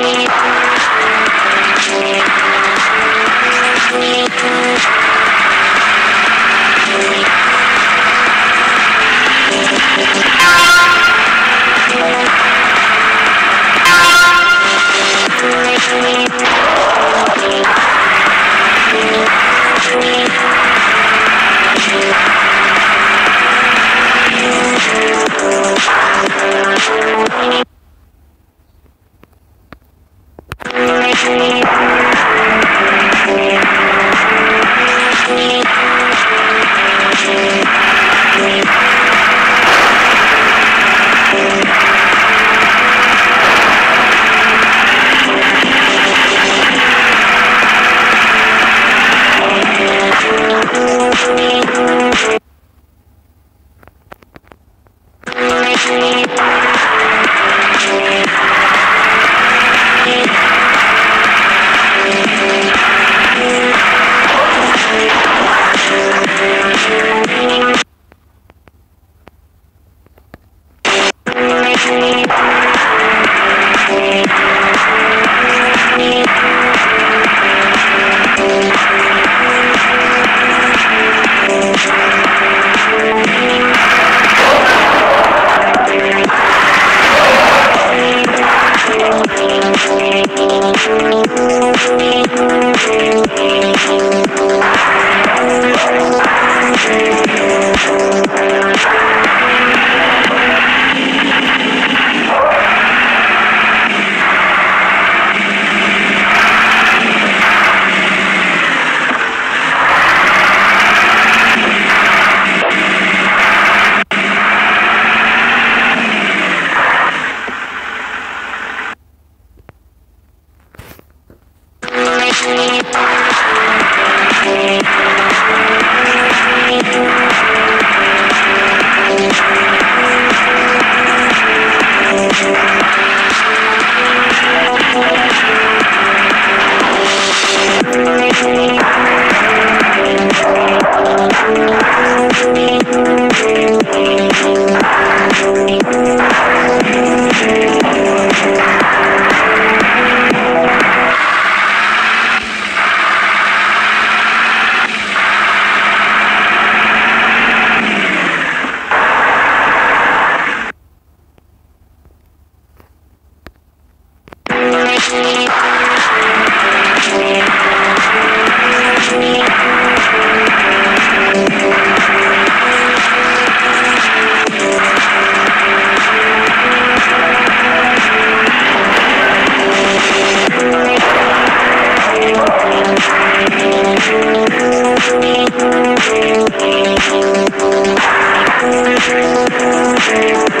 see. Thank you. Thank you.